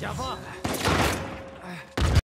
家伙！